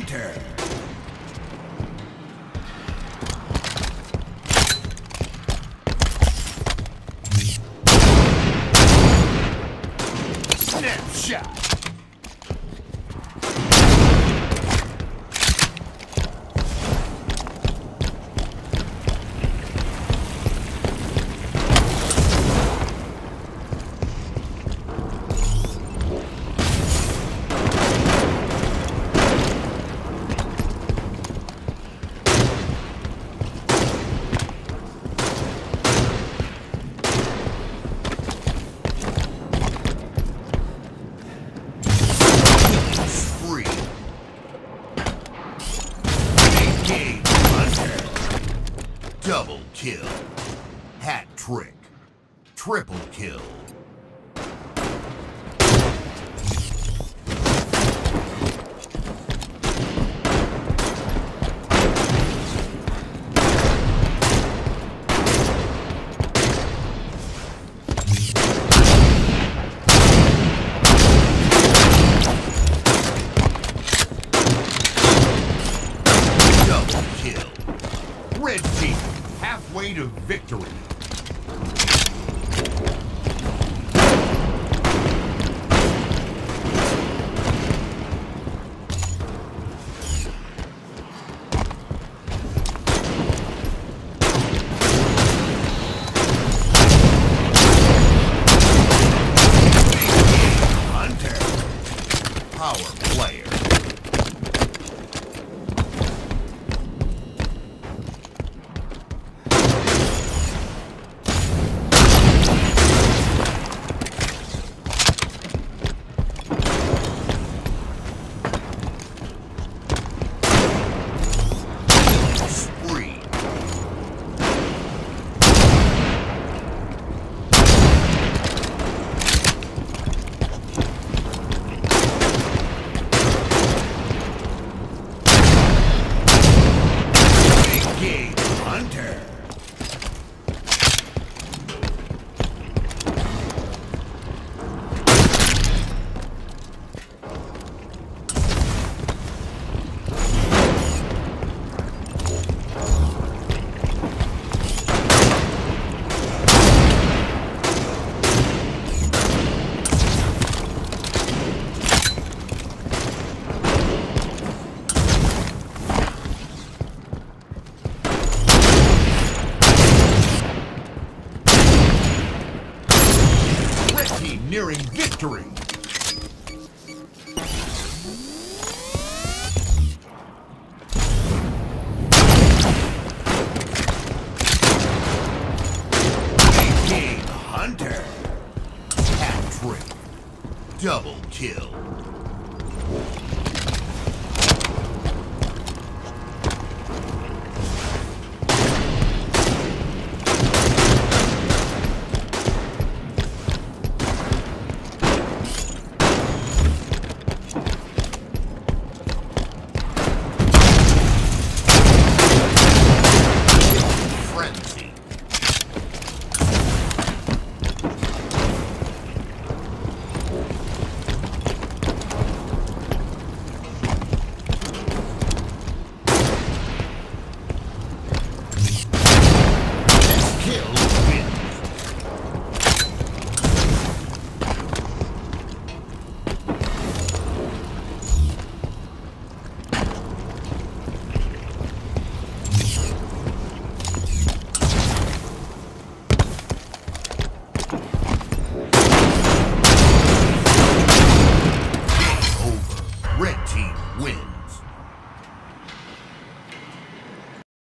hunter. Snapshot. Kill. Hat trick. Triple kill. Double kill. Red team, halfway to victory. Nearing victory. Hunter. Double kill.